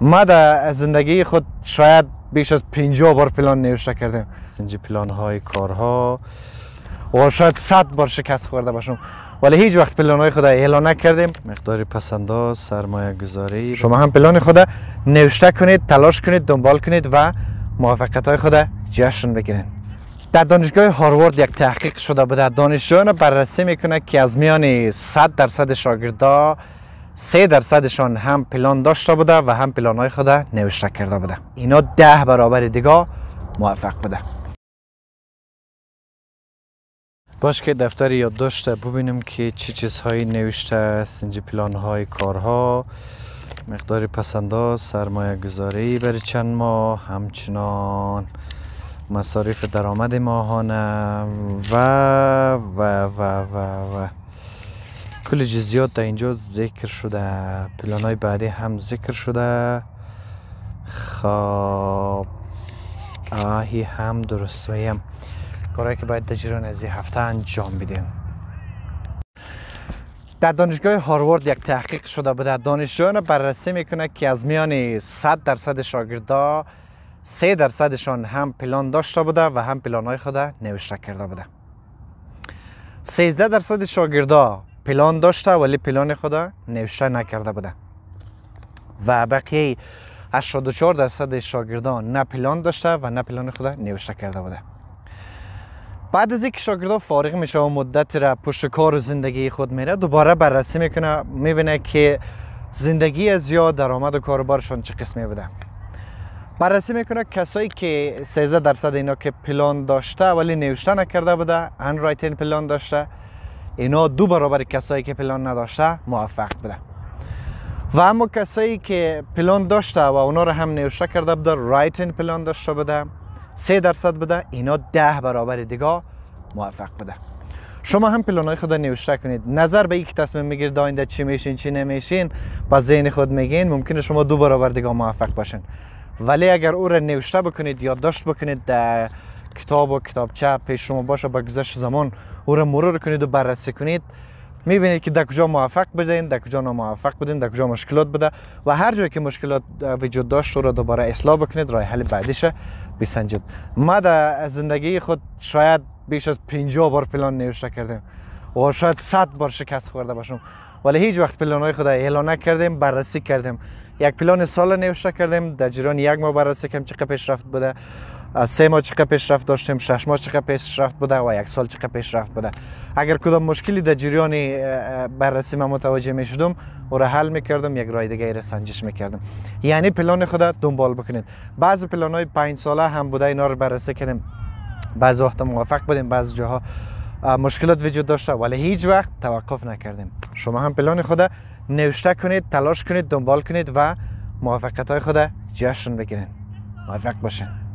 ما در زندگی خود شاید بیش از 50 بار پلان نوشته کردیم. سنجی پلان های کارها. و شاید 100 بار شکست خورده باشم. ولی هیچ وقت پلان های خود اعلان نکردیم. مقدار پسنداز سرمایه گذاری شما هم پلان خود نوشته کنید تلاش کنید دنبال کنید و موفقیت های خود جشن بگیرید. در دانشگاه هاروارد یک تحقیق شده بوده دانشجویان بررسی می‌کنه که از میان 100 درصد شاگردا 3 درصدشان هم پلان داشته بوده و هم پلان های خود نوشته کرده بوده. اینا ده برابر دیگه موفق بوده. باش که دفتر یادداشت ببینیم که چه چیزهایی نوشته است اینجا پلان های کارها مقدار پسنداز سرمایه گذاری برای چند ماه همچنان مصارف درآمد ماهانه و و و و و. کل جزیات در اینجا ذکر شده. پلان های بعدی هم ذکر شده. خب آهی هم درست ویم کارهایی که باید در از هفته انجام بدیم. در دانشگاه هاروارد یک تحقیق شده بوده. دانشجویان بررسی می‌کنه که از میان 100 درصد شاگردا 3 درصدشان هم پلان داشته بوده و هم پلان های خود نوشته کرده بوده. 13 درصد شاگردا پلان داشته ولی پلان خود نوشته نکرده بوده. و بقیه 84 درصد شاگردان نه پلان داشته و نه پلان خود نوشته کرده بوده. بعد از اینکه شاگردا فارغ میشه و مدت را پشت کار و زندگی خود میره دوباره بررسی می‌کنه می‌بینه که زندگی از یا درآمد و کاروبارشان چه قسمی بوده. بررسی می‌کنه کسایی که 13 درصد اینا که پلان داشته ولی نوشته نکرده بوده ان رایتین پلان داشته. اینا دو برابر کسایی که پلان نداشته موفق بوده. و اما کسایی که پلان داشته و اونا رو هم نوشته کرده بوده رایتین پلان داشته بوده 3 درصد بوده اینا ده برابر دیگه موفق بوده. شما هم پلان های خود نوشته کنید. نظر به اینکه تصمیم می‌گیرید آینده چی میشین چی نمیشین؟ با ذهن خود میگین ممکنه شما دو برابر دیگه موفق باشین. ولی اگر او را نوشته بکنید یادداشت بکنید در کتاب و کتابچه پیش شما باشه با گذشت زمان او را مرور کنید و بررسی کنید. می‌بینید که در کجا موفق بودین در کجا ناموفق بودین در کجا مشکلات بوده و هر جایی که مشکلات وجود داشت او را دوباره اصلاح بکنید. راه حل بعدیش بسنجید ما در زندگی خود شاید بیش از 50 بار پلان نوشته کردیم. و شاید 100 بار شکست خورده باشم. ولی هیچ وقت پلان های خود اعلان نکردیم بررسی کردیم. یک پلان سال نوشته کردیم در جریان یک ماه بررسی کردیم چقدر پیشرفت بوده. سه ماه چقدر پیشرفت داشتیم شش ماه چقدر پیشرفت بوده و یک سال چقدر پیشرفت بوده اگر کدام مشکلی در جریان بررسی ما متوجه می شدم او را حل می کردم یک راه دیگه را سنجش می کردم یعنی پلان خود دنبال بکنید بعضی پلان های پنج ساله هم بوده اینا رو بررسی کردیم بعض وقت موفق بودیم بعض جاها مشکلات وجود داشته ولی هیچ وقت توقف نکردیم شما هم پلان خود نوشته کنید تلاش کنید دنبال کنید و موفقیت های خود جشن بگیرید موفق باشین